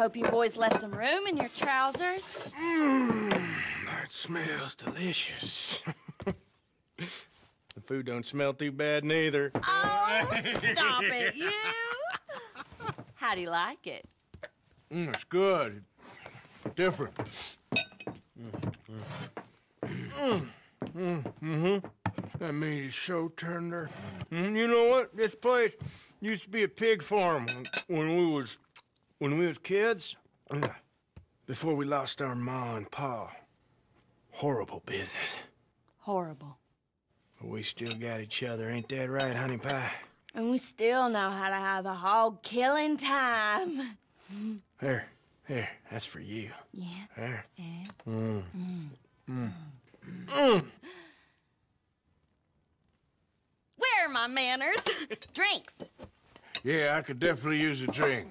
Hope you boys left some room in your trousers. That smells delicious. the food don't smell too bad neither. Oh, stop it, you! How do you like it? Mm, it's good. Different. Mm, mm, mm-hmm. That meat is so tender. Mm, you know what? This place used to be a pig farm when we was when we were kids. Before we lost our ma and pa. Horrible business. Horrible. But we still got each other, ain't that right, honey pie? And we still know how to have a hog killing time. Here, here, that's for you. Yeah. There. yeah. Mm. Mm. Mm. Mm. Where are my manners? Drinks. Yeah, I could definitely use a drink.